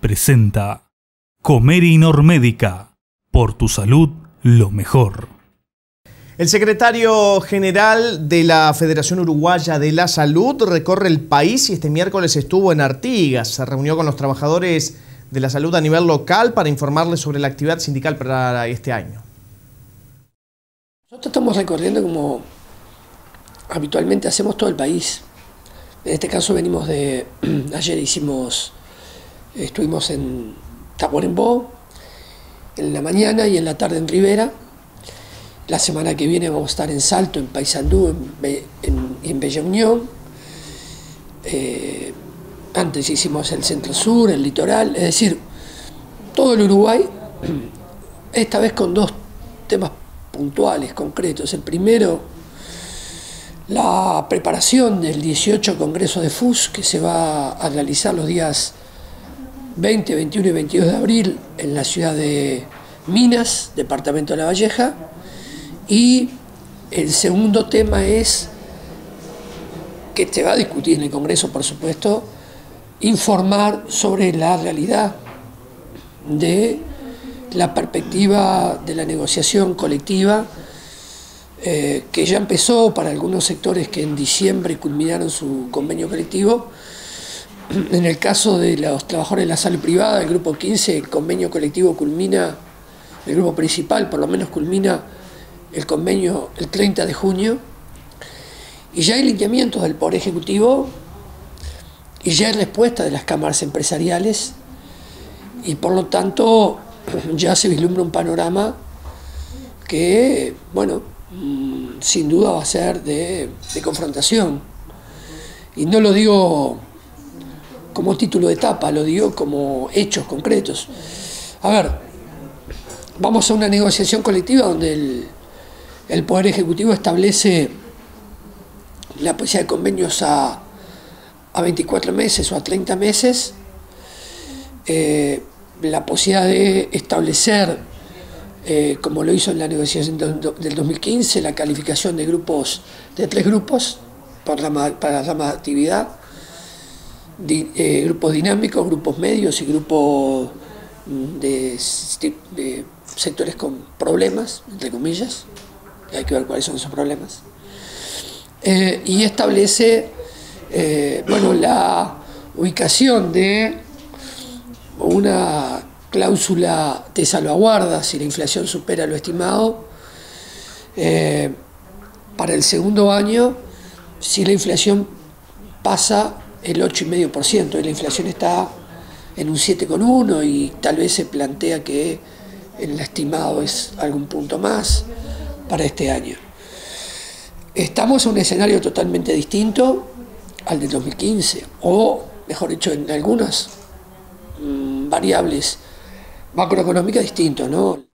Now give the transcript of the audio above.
presenta Comer Normédica. Por tu salud, lo mejor. El secretario general de la Federación Uruguaya de la Salud recorre el país y este miércoles estuvo en Artigas. Se reunió con los trabajadores de la salud a nivel local para informarles sobre la actividad sindical para este año. Nosotros estamos recorriendo como habitualmente hacemos todo el país. En este caso venimos de, ayer hicimos Estuvimos en Tacuarembó, en la mañana y en la tarde en Rivera. La semana que viene vamos a estar en Salto, en Paysandú y en, Bella Unión. Eh, antes hicimos el centro sur, el litoral, es decir, todo el Uruguay, esta vez con dos temas puntuales, concretos. El primero, la preparación del 18 Congreso de FUS, que se va a realizar los días 20, 21 y 22 de abril en la ciudad de Minas, departamento de La Valleja. Y el segundo tema es, que se va a discutir en el Congreso, por supuesto, informar sobre la realidad de la perspectiva de la negociación colectiva eh, que ya empezó para algunos sectores que en diciembre culminaron su convenio colectivo en el caso de los trabajadores de la salud privada, el grupo 15, el convenio colectivo culmina, el grupo principal por lo menos culmina el convenio el 30 de junio, y ya hay lineamientos del Poder Ejecutivo y ya hay respuesta de las cámaras empresariales, y por lo tanto ya se vislumbra un panorama que, bueno, mm, sin duda va a ser de, de confrontación. Y no lo digo como título de etapa, lo digo como hechos concretos. A ver, vamos a una negociación colectiva donde el, Poder Ejecutivo establece la posibilidad de convenios a, a 24 meses o a 30 meses, eh, la posibilidad de establecer, eh, como lo hizo en la negociación del 2015, la calificación de grupos, de tres grupos para la, para rama de actividad, eh, grupos dinámicos, grupos medios y grupos mm, de, sectores con problemas, entre comillas, hay que ver cuáles son esos problemas, eh, y establece eh, bueno, la ubicación de una cláusula de salvaguarda si la inflación supera lo estimado para el segundo año si la inflación pasa el 8,5% y la inflación está en un 7,1% y tal vez se plantea que el estimado es algún punto más para este año. Estamos en un escenario totalmente distinto al del 2015, o mejor dicho, en algunas mm, variables macroeconómicas distintos, ¿no?